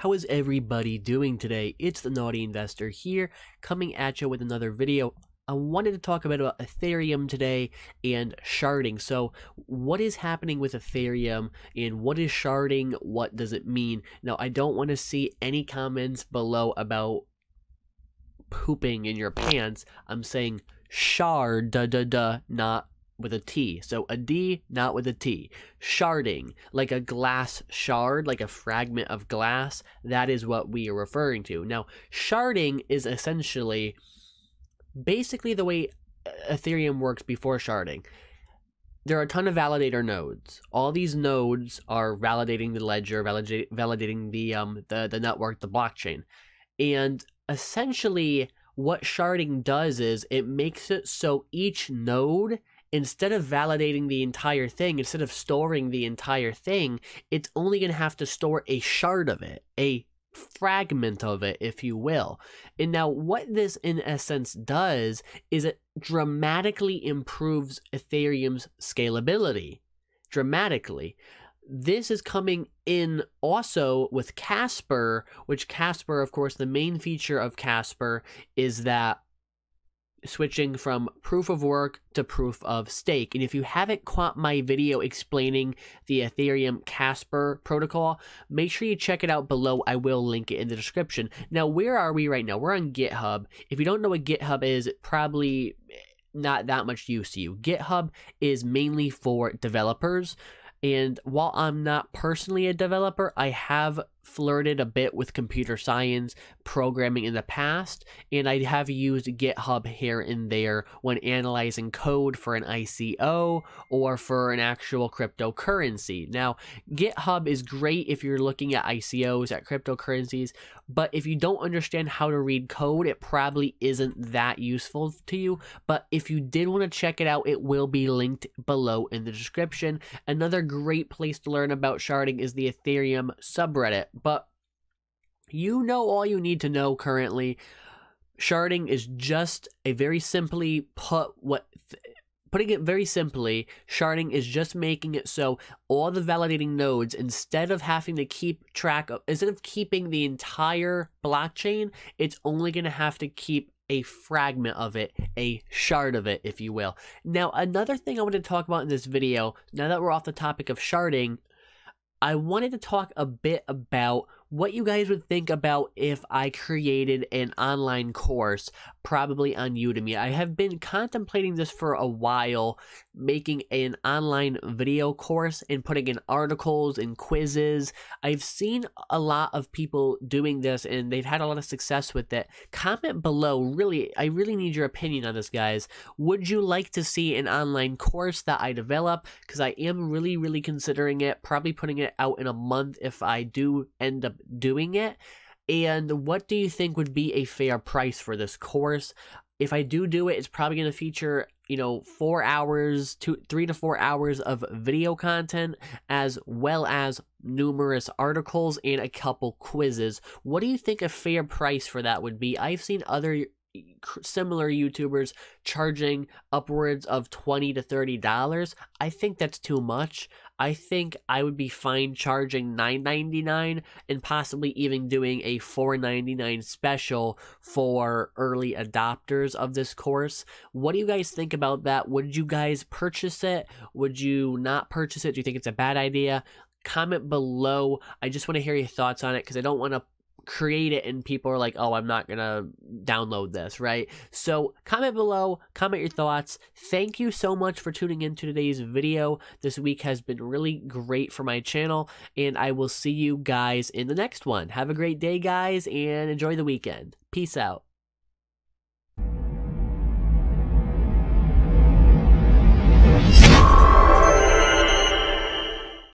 How is everybody doing today? It's the Naughty Investor here, coming at you with another video. I wanted to talk a bit about Ethereum today and sharding. So, what is happening with Ethereum and what is sharding? What does it mean? Now, I don't want to see any comments below about pooping in your pants. I'm saying shard, da da da, not with a T. So a D, not with a T. Sharding, like a glass shard, like a fragment of glass, that is what we are referring to. Now, sharding is essentially basically the way Ethereum works before sharding. There are a ton of validator nodes. All these nodes are validating the ledger, validate, validating the um the, the network, the blockchain. And essentially what sharding does is it makes it so each node instead of validating the entire thing, instead of storing the entire thing, it's only going to have to store a shard of it, a fragment of it, if you will. And now, what this in essence does is it dramatically improves Ethereum's scalability. Dramatically. This is coming in also with Casper, which Casper, of course, the main feature of Casper is that switching from proof of work to proof of stake. And if you haven't caught my video explaining the Ethereum Casper protocol, make sure you check it out below. I will link it in the description. Now, where are we right now? We're on GitHub. If you don't know what GitHub is, probably not that much use to you. GitHub is mainly for developers. And while I'm not personally a developer, I have flirted a bit with computer science programming in the past, and I have used GitHub here and there when analyzing code for an ICO or for an actual cryptocurrency. Now, GitHub is great if you're looking at ICOs, at cryptocurrencies, but if you don't understand how to read code, it probably isn't that useful to you. But if you did want to check it out, it will be linked below in the description. Another great place to learn about sharding is the Ethereum subreddit but you know all you need to know currently. Sharding is just a very simply put what putting it very simply, sharding is just making it so all the validating nodes, instead of having to keep track of, instead of keeping the entire blockchain, it's only going to have to keep a fragment of it, a shard of it, if you will. Now, another thing I want to talk about in this video, now that we're off the topic of sharding, I wanted to talk a bit about what you guys would think about if I created an online course, probably on Udemy. I have been contemplating this for a while, making an online video course and putting in articles and quizzes. I've seen a lot of people doing this and they've had a lot of success with it. Comment below, really, I really need your opinion on this, guys. Would you like to see an online course that I develop? Because I am really, really considering it, probably putting it out in a month if I do end up doing it? And what do you think would be a fair price for this course? If I do do it, it's probably going to feature, you know, four hours, two, three to four hours of video content, as well as numerous articles and a couple quizzes. What do you think a fair price for that would be? I've seen other similar YouTubers charging upwards of 20 to 30 dollars. I think that's too much. I think I would be fine charging 9.99 and possibly even doing a 4.99 special for early adopters of this course. What do you guys think about that? Would you guys purchase it? Would you not purchase it? Do you think it's a bad idea? comment below. I just want to hear your thoughts on it because I don't want to create it and people are like, oh, I'm not going to download this, right? So comment below, comment your thoughts. Thank you so much for tuning in to today's video. This week has been really great for my channel, and I will see you guys in the next one. Have a great day, guys, and enjoy the weekend. Peace out.